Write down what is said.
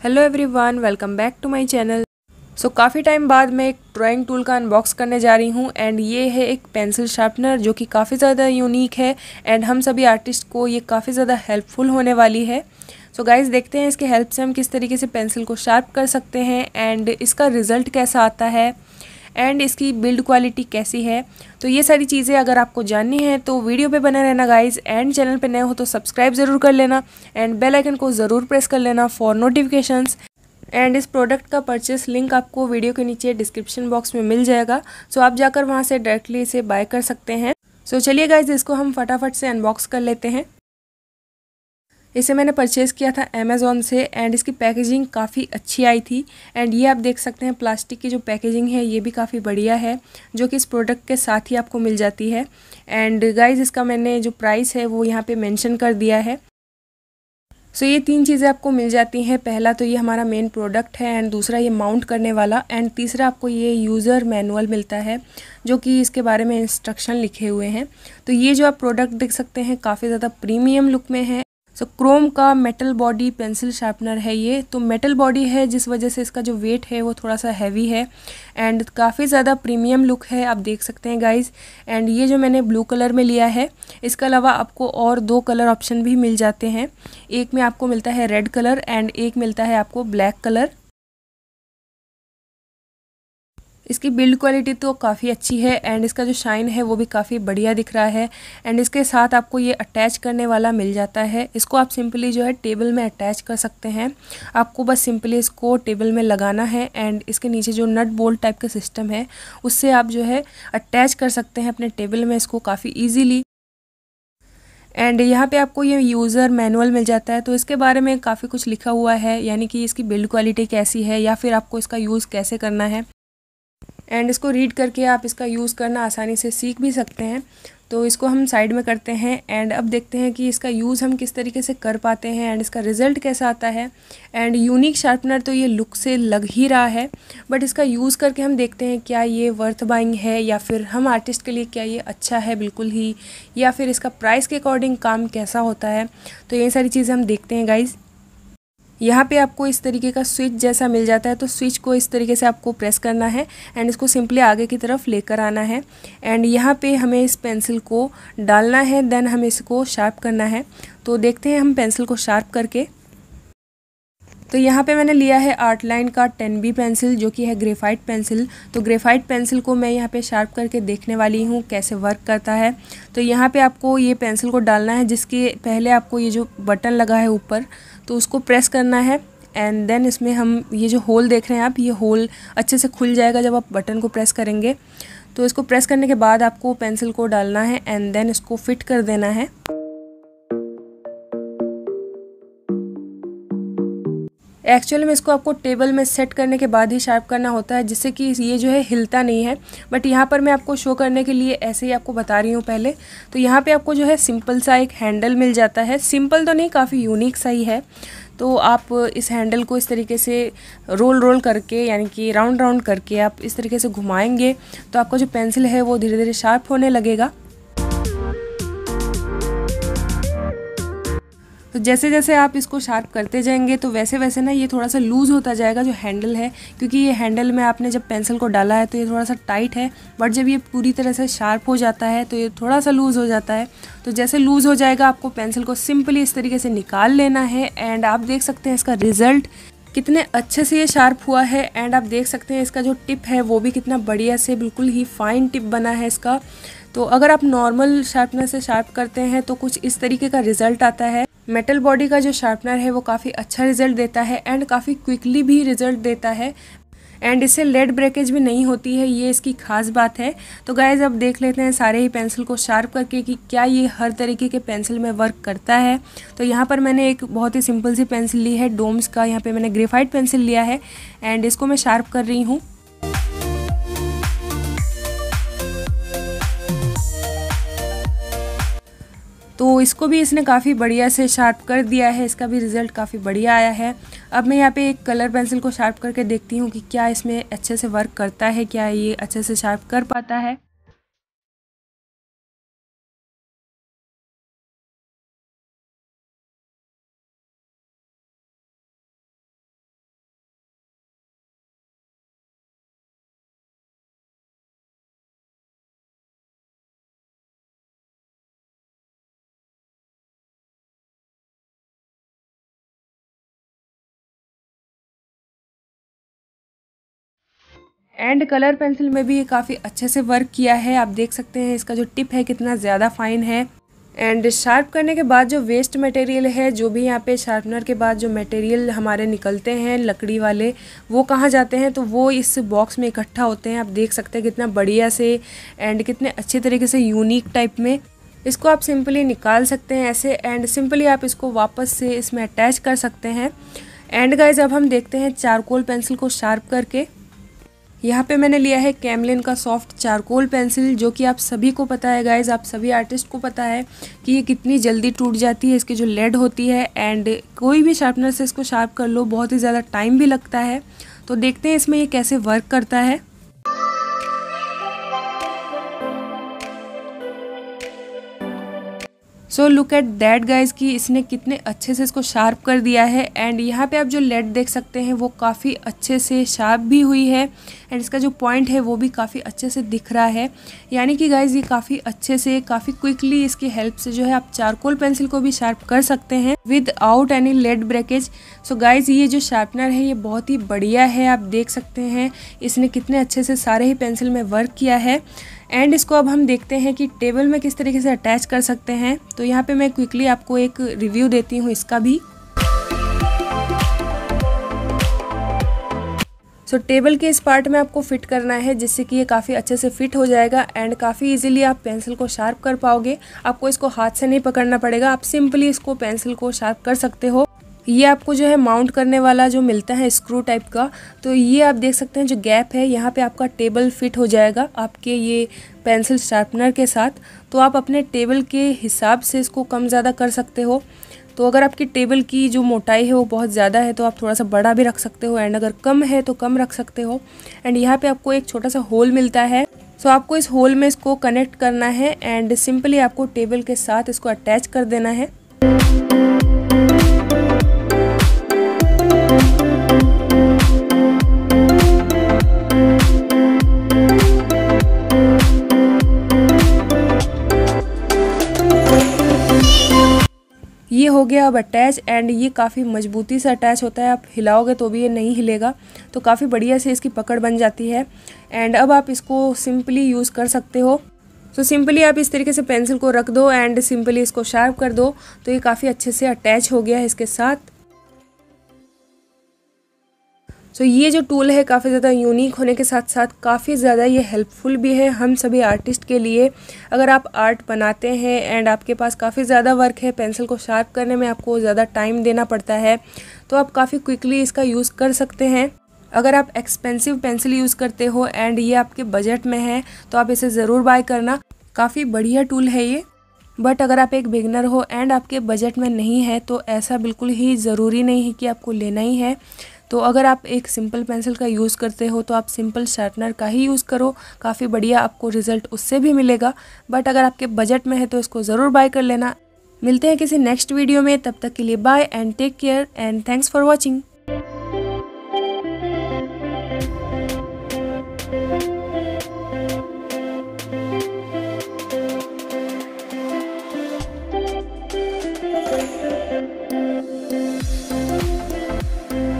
Hello everyone welcome back to my channel so काफ़ी time बाद मैं एक ड्राइंग टूल का अनबॉक्स करने जा रही हूँ एंड ये है एक पेंसिल शार्पनर जो कि काफ़ी ज़्यादा यूनिक है एंड हम सभी आर्टिस्ट को ये काफ़ी ज़्यादा हेल्पफुल होने वाली है। सो so गाइस देखते हैं इसके हेल्प से हम किस तरीके से पेंसिल को शार्प कर सकते हैं एंड इसका रिज़ल्ट कैसा आता है। एंड इसकी बिल्ड क्वालिटी कैसी है। तो ये सारी चीज़ें अगर आपको जाननी है तो वीडियो पे बने रहना गाइज़ एंड चैनल पे नए हो तो सब्सक्राइब ज़रूर कर लेना, एंड बेल आइकन को ज़रूर प्रेस कर लेना फॉर नोटिफिकेशंस एंड इस प्रोडक्ट का परचेस लिंक आपको वीडियो के नीचे डिस्क्रिप्शन बॉक्स में मिल जाएगा। सो आप जाकर वहाँ से डायरेक्टली इसे बाय कर सकते हैं। सो चलिए गाइज़ इसको हम फटाफट से अनबॉक्स कर लेते हैं। इसे मैंने परचेज़ किया था अमेज़ोन से एंड इसकी पैकेजिंग काफ़ी अच्छी आई थी। एंड ये आप देख सकते हैं प्लास्टिक की जो पैकेजिंग है ये भी काफ़ी बढ़िया है जो कि इस प्रोडक्ट के साथ ही आपको मिल जाती है। एंड गाइज़ इसका मैंने जो प्राइस है वो यहाँ पे मेंशन कर दिया है। सो so, ये तीन चीज़ें आपको मिल जाती हैं। पहला तो ये हमारा मेन प्रोडक्ट है एंड दूसरा ये माउंट करने वाला। एंड तीसरा आपको ये यूज़र मैनुअल मिलता है जो कि इसके बारे में इंस्ट्रक्शन लिखे हुए हैं। तो ये जो आप प्रोडक्ट देख सकते हैं काफ़ी ज़्यादा प्रीमियम लुक में है। सो so, क्रोम का मेटल बॉडी पेंसिल शार्पनर है ये। तो मेटल बॉडी है जिस वजह से इसका जो वेट है वो थोड़ा सा हैवी है। एंड काफ़ी ज़्यादा प्रीमियम लुक है आप देख सकते हैं गाइस एंड ये जो मैंने ब्लू कलर में लिया है इसके अलावा आपको और दो कलर ऑप्शन भी मिल जाते हैं। एक में आपको मिलता है रेड कलर एंड एक मिलता है आपको ब्लैक कलर इसकी बिल्ड क्वालिटी तो काफ़ी अच्छी है एंड इसका जो शाइन है वो भी काफ़ी बढ़िया दिख रहा है एंड इसके साथ आपको ये अटैच करने वाला मिल जाता है। इसको आप सिंपली जो है टेबल में अटैच कर सकते हैं। आपको बस सिंपली इसको टेबल में लगाना है एंड इसके नीचे जो नट बोल्ट टाइप का सिस्टम है, उससे आप जो है अटैच कर सकते हैं अपने टेबल में इसको काफ़ी ईजीली एंड यहाँ पे आपको ये यूज़र मैनुअल मिल जाता है। तो इसके बारे में काफ़ी कुछ लिखा हुआ है, यानी कि इसकी बिल्ड क्वालिटी कैसी है या फिर आपको इसका यूज़ कैसे करना है। एंड इसको रीड करके आप इसका यूज़ करना आसानी से सीख भी सकते हैं। तो इसको हम साइड में करते हैं एंड अब देखते हैं कि इसका यूज़ हम किस तरीके से कर पाते हैं एंड इसका रिज़ल्ट कैसा आता है। एंड यूनिक शार्पनर तो ये लुक से लग ही रहा है बट इसका यूज़ करके हम देखते हैं क्या ये वर्थ बाइंग है या फिर हम आर्टिस्ट के लिए क्या ये अच्छा है बिल्कुल ही, या फिर इसका प्राइस के अकॉर्डिंग काम कैसा होता है। तो ये सारी चीज़ें हम देखते हैं गाइज़ यहाँ पे आपको इस तरीके का स्विच जैसा मिल जाता है तो स्विच को इस तरीके से आपको प्रेस करना है एंड इसको सिंपली आगे की तरफ़ लेकर आना है एंड यहाँ पे हमें इस पेंसिल को डालना है, देन हमें इसको शार्प करना है। तो देखते हैं हम पेंसिल को शार्प करके तो यहाँ पे मैंने लिया है आर्ट लाइन का टेन बी पेंसिल जो कि है ग्रेफाइट पेंसिल तो ग्रेफाइट पेंसिल को मैं यहाँ पे शार्प करके देखने वाली हूँ, कैसे वर्क करता है. तो यहाँ पे आपको ये पेंसिल को डालना है, जिसके पहले आपको ये जो बटन लगा है ऊपर तो उसको प्रेस करना है. एंड देन इसमें हम ये जो होल देख रहे हैं आप, ये होल अच्छे से खुल जाएगा जब आप बटन को प्रेस करेंगे. तो इसको प्रेस करने के बाद आपको पेंसिल को डालना है एंड देन इसको फिट कर देना है. एक्चुअली में इसको आपको टेबल में सेट करने के बाद ही शार्प करना होता है, जिससे कि ये जो है हिलता नहीं है। बट यहाँ पर मैं आपको शो करने के लिए ऐसे ही आपको बता रही हूँ पहले। तो यहाँ पे आपको जो है सिंपल सा एक हैंडल मिल जाता है। सिंपल तो नहीं, काफ़ी यूनिक सा ही है। तो आप इस हैंडल को इस तरीके से रोल रोल करके, यानी कि राउंड राउंड करके आप इस तरीके से घुमाएँगे तो आपका जो पेंसिल है वो धीरे धीरे शार्प होने लगेगा। तो जैसे जैसे आप इसको शार्प करते जाएँगे तो वैसे वैसे ना ये थोड़ा सा लूज़ होता जाएगा जो हैंडल है, क्योंकि ये हैंडल में आपने जब पेंसिल को डाला है तो ये थोड़ा सा टाइट है बट जब ये पूरी तरह से शार्प हो जाता है तो ये थोड़ा सा लूज़ हो जाता है। तो जैसे लूज़ हो जाएगा, आपको पेंसिल को सिंपली इस तरीके से निकाल लेना है एंड आप देख सकते हैं इसका रिज़ल्ट कितने अच्छे से ये शार्प हुआ है एंड आप देख सकते हैं इसका जो टिप है, वो भी कितना बढ़िया से बिल्कुल ही फाइन टिप बना है इसका। तो अगर आप नॉर्मल शार्पनर से शार्प करते हैं तो कुछ इस तरीके का रिज़ल्ट आता है। मेटल बॉडी का जो शार्पनर है, वो काफ़ी अच्छा रिज़ल्ट देता है एंड काफ़ी क्विकली भी रिज़ल्ट देता है। एंड इससे लेड ब्रेकेज भी नहीं होती है, ये इसकी खास बात है। तो गाइज़ अब देख लेते हैं सारे ही पेंसिल को शार्प करके कि क्या ये हर तरीके के पेंसिल में वर्क करता है। तो यहाँ पर मैंने एक बहुत ही सिंपल सी पेंसिल ली है डोम्स का, यहाँ पे मैंने ग्रेफाइट पेंसिल लिया है। एंड इसको मैं शार्प कर रही हूँ। तो इसको भी इसने काफ़ी बढ़िया से शार्प कर दिया है, इसका भी रिज़ल्ट काफ़ी बढ़िया आया है। अब मैं यहाँ पे एक कलर पेंसिल को शार्प करके देखती हूँ कि क्या इसमें अच्छे से वर्क करता है, क्या ये अच्छे से शार्प कर पाता है। एंड कलर पेंसिल में भी ये काफ़ी अच्छे से वर्क किया है। आप देख सकते हैं इसका जो टिप है कितना ज़्यादा फाइन है। एंड शार्प करने के बाद जो वेस्ट मटेरियल है, जो भी यहाँ पे शार्पनर के बाद जो मटेरियल हमारे निकलते हैं, लकड़ी वाले, वो कहाँ जाते हैं? तो वो इस बॉक्स में इकट्ठा होते हैं। आप देख सकते हैं कितना बढ़िया से एंड कितने अच्छे तरीके से यूनिक टाइप में। इसको आप सिंपली निकाल सकते हैं ऐसे एंड सिंपली आप इसको वापस से इसमें अटैच कर सकते हैं। एंड गाइज़ अब हम देखते हैं चारकोल पेंसिल को शार्प करके। यहाँ पे मैंने लिया है कैमलिन का सॉफ्ट चारकोल पेंसिल जो कि आप सभी को पता है गाइज़ आप सभी आर्टिस्ट को पता है कि ये कितनी जल्दी टूट जाती है, इसकी जो लेड होती है एंड कोई भी शार्पनर से इसको शार्प कर लो, बहुत ही ज़्यादा टाइम भी लगता है। तो देखते हैं इसमें ये कैसे वर्क करता है। So look at that guys कि इसने कितने अच्छे से इसको शार्प कर दिया है। एंड यहाँ पे आप जो लेड देख सकते हैं, वो काफ़ी अच्छे से शार्प भी हुई है। एंड इसका जो पॉइंट है, वो भी काफ़ी अच्छे से दिख रहा है। यानी कि गाइज़ ये काफ़ी अच्छे से, काफ़ी क्विकली इसकी हेल्प से जो है, आप चारकोल पेंसिल को भी शार्प कर सकते हैं without any lead breakage so guys ये जो शार्पनर है, ये बहुत ही बढ़िया है। आप देख सकते हैं, इसने कितने अच्छे से सारे ही पेंसिल में वर्क किया है। एंड इसको अब हम देखते हैं कि टेबल में किस तरीके से अटैच कर सकते हैं। तो यहाँ पे मैं क्विकली आपको एक रिव्यू देती हूँ इसका भी। सो so, टेबल के इस पार्ट में आपको फिट करना है जिससे कि ये काफ़ी अच्छे से फिट हो जाएगा एंड काफ़ी इजीली आप पेंसिल को शार्प कर पाओगे। आपको इसको हाथ से नहीं पकड़ना पड़ेगा आप सिंपली इसको पेंसिल को शार्प कर सकते हो। ये आपको जो है माउंट करने वाला जो मिलता है स्क्रू टाइप का तो ये आप देख सकते हैं जो गैप है यहाँ पे आपका टेबल फिट हो जाएगा आपके ये पेंसिल शार्पनर के साथ। तो आप अपने टेबल के हिसाब से इसको कम ज़्यादा कर सकते हो। तो अगर आपकी टेबल की जो मोटाई है वो बहुत ज़्यादा है तो आप थोड़ा सा बड़ा भी रख सकते हो एंड अगर कम है तो कम रख सकते हो। एंड यहाँ पे आपको एक छोटा सा होल मिलता है। सो so, आपको इस होल में इसको कनेक्ट करना है एंड सिंपली आपको टेबल के साथ इसको अटैच कर देना है। ये हो गया अब अटैच एंड ये काफ़ी मजबूती से अटैच होता है। आप हिलाओगे तो भी ये नहीं हिलेगा। तो काफ़ी बढ़िया से इसकी पकड़ बन जाती है। एंड अब आप इसको सिंपली यूज़ कर सकते हो। तो सिंपली आप इस तरीके से पेंसिल को रख दो एंड सिंपली इसको शार्प कर दो। तो ये काफ़ी अच्छे से अटैच हो गया है इसके साथ। सो so, ये जो टूल है काफ़ी ज़्यादा यूनिक होने के साथ साथ काफ़ी ज़्यादा ये हेल्पफुल भी है हम सभी आर्टिस्ट के लिए। अगर आप आर्ट बनाते हैं एंड आपके पास काफ़ी ज़्यादा वर्क है पेंसिल को शार्प करने में आपको ज़्यादा टाइम देना पड़ता है तो आप काफ़ी क्विकली इसका यूज़ कर सकते हैं। अगर आप एक्सपेंसिव पेंसिल यूज़ करते हो एंड ये आपके बजट में है तो आप इसे ज़रूर बाय करना। काफ़ी बढ़िया टूल है ये। बट अगर आप एक बिगनर हो एंड आपके बजट में नहीं है तो ऐसा बिल्कुल ही ज़रूरी नहीं है कि आपको लेना ही है। तो अगर आप एक सिंपल पेंसिल का यूज़ करते हो तो आप सिंपल शार्पनर का ही यूज़ करो। काफ़ी बढ़िया आपको रिज़ल्ट उससे भी मिलेगा। बट अगर आपके बजट में है तो इसको ज़रूर बाय कर लेना। मिलते हैं किसी नेक्स्ट वीडियो में। तब तक के लिए bye and take care and thanks for watching